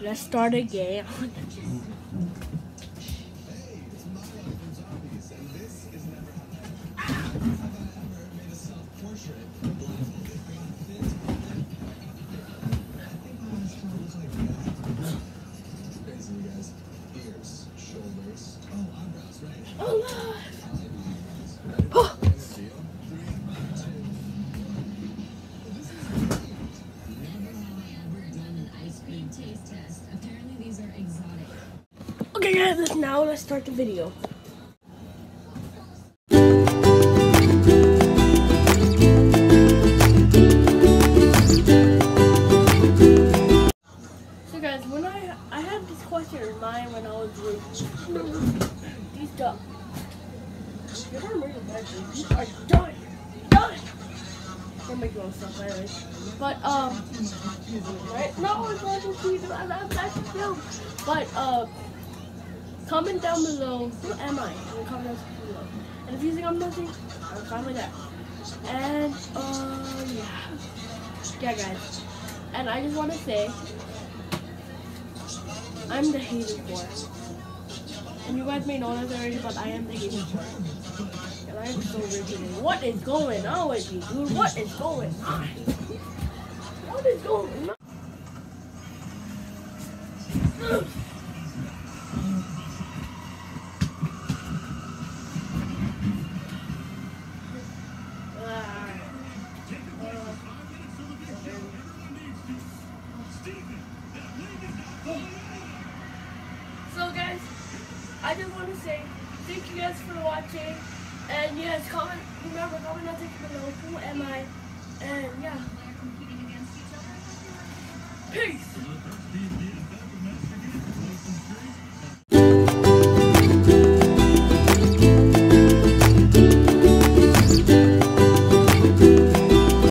Let's start again. Oh, no. Okay guys, now let's start the video. So guys, when I I had this question in mind when I was with these ducks. You're not really bad. You are done. Done. Don't make no stuff, anyways. But um, right? No, not just you. I'm that's the film. But uh, comment down below. Who am I? In the below. And if you think I'm nothing, I'm fine with that. And uh, yeah, yeah, guys. And I just want to say, I'm the hated boy. And you guys may know this already, but I am the hated boy. And I'm so rigid. What is going on with you, dude? What is going on? What is going on? I just want to say thank you guys for watching. And yes, comment, remember, comment down below, who am I? And yeah. Peace. Mm-hmm.